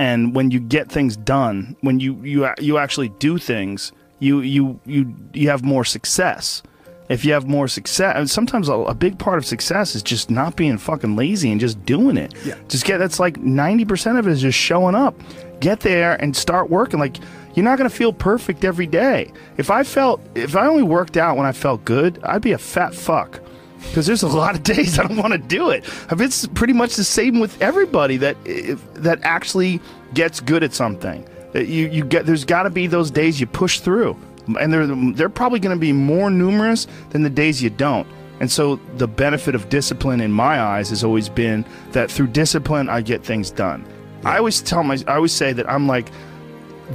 And when you get things done, when you you you actually do things, you you you you have more success. If you have more success, and sometimes a, a big part of success is just not being fucking lazy and just doing it. Yeah. Just get that's like ninety percent of it is just showing up. Get there and start working. Like you're not gonna feel perfect every day. If I felt, if I only worked out when I felt good, I'd be a fat fuck. Because there's a lot of days I don't want to do it. It's pretty much the same with everybody that that actually gets good at something. That you you get there's got to be those days you push through, and they're they're probably going to be more numerous than the days you don't. And so the benefit of discipline in my eyes has always been that through discipline I get things done. I always tell my I always say that I'm like